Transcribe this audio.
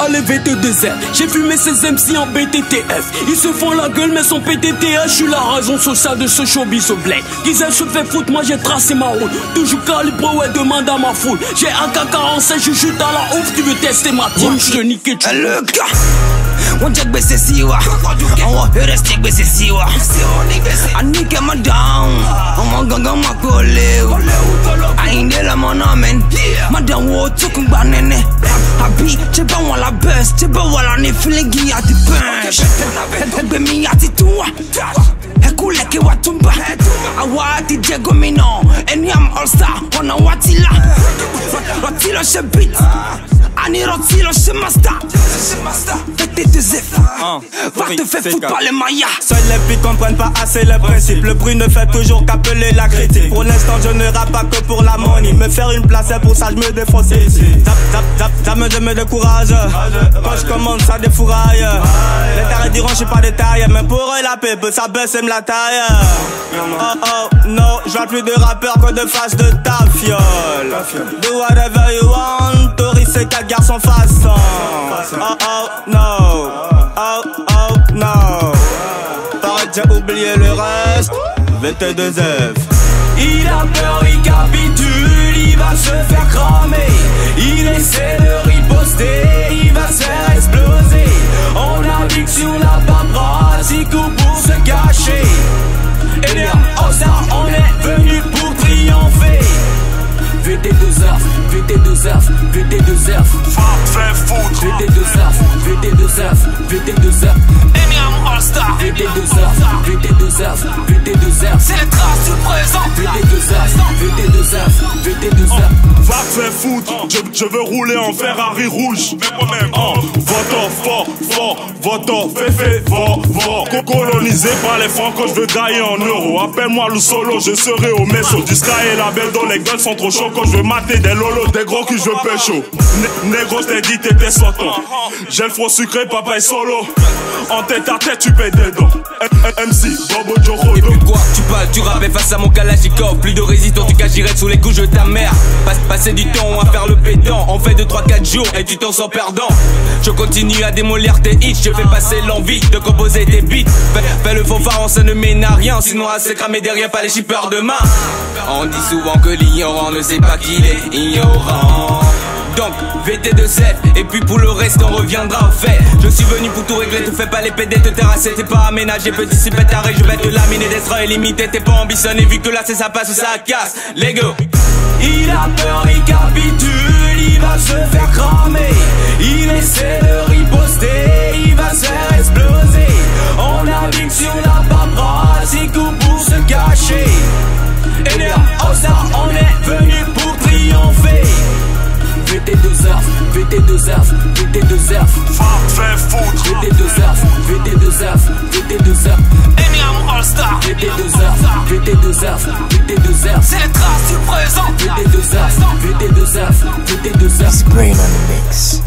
allez VT2R. J'ai fumé ces MC en BTTF. Ils se font la gueule, mais son PTTH. Je suis la raison sociale de ce showbiz au bled. Disais, se fait foutre, moi j'ai tracé ma route. Toujours calibre, ouais, demande à ma foule. J'ai AK-47, je chute à la ouf. Tu veux tester ma team, je te nique tu. Le gars, on jack gbèsè sí wa àwọn haters ti gbèsè sí wa àníkẹ́ má dáhùn ọmọ gangan má kó lé o àyíndé lọmọ náà mẹ́ni má dáhùn o tókùn gbà nẹ́nẹ́ àbí mi Chebe wan la buzz Chebe wan la ne filingi ya ti bench Edegbe mi ya ti tuwa Ekuleke wa watumba, Awa ti jego mi no Eni am all star Wana watila Watila she beat. Lọ ṣe master faites tes F va te faire foutre par les mayas Seuls les pics comprennent pas assez les principes. Le bruit ne fait toujours qu'appeler la critique. Pour l'instant, je ne rappe pas que pour la money. Me faire une place, c'est pour ça, je me défonce ici. Zap, zap, zap, ça me donne de courage. Quand je commande, ça défouraille. Les tarés diront, je suis pas de taille. Mais pour eux, la pipe, ça baisse, me la taille. Oh oh, non, je vois plus de rappeurs que de face de ta fiole. Do whatever you want, c'est quatre garçons façon. Oh oh, no. Oh oh, no. Paraît que j'ai oublié le reste. VT2F. Il a peur, il capitule, il va se faire cramer. Il essaie de riposter, il va se faire exploser. On a dit que sur la paperasse, il coupe pour se cacher. Et bien, oh ça, on est venu pour triompher. VT2F, VT2F, VT2F. Fais foutre VT2F, VT2F, VT2F. Eniam All Star VT2F, VT2F, VT2F. C'est les traces du présent. VT2F, VT2F, VT2F. Va te faire foutre. Je, je veux rouler en Ferrari rouge. Mais moi-même Voto fort, fort Voto fait fait, fort, fort. Co- Colonisé par les francs quand je veux gagner en euros. Appelle-moi le solo, je serai au messo. Du sky et la belle dont les gueules sont trop chauds. Quand je veux mater des lolos, des gros que je veux pécho Négro, t'ai dit t'étais sortant J'ai le front sucré, papa est solo. En tête à tête, tu payes des dents. MC, Bobo Joro. Quoi, tu parles, tu rappelles face à mon kalachnikov. Plus de résistance, tu cas j'irai sous les couches de ta mère. Passe, Passer du temps à faire le pédant. On fait 2-3-4 jours et tu t'en sors perdant. Je continue à démolir tes hits Je fais passer l'envie de composer des beats. Fais, fais le faux phare, ça ne mène à rien. Sinon à se cramer derrière pas les shippers demain On dit souvent que l'ignorant ne sait pas qu'il est ignorant donc VT2Z et puis pour le reste on reviendra au fait. Je suis venu pour tout régler, te fais pas les PD, te terrasser, t'es pas aménagé Petit si pétaré, je vais te laminer, d'être illimité T'es pas ambitionné vu que là c'est ça passe ou ça casse. Les go Il a peur, il capitule, il va se faire cramer. Il essaie de riposter, VT2F, VT2F. C'est les traces du présent VT2F, VT2F, VT2F. Brain on the mix.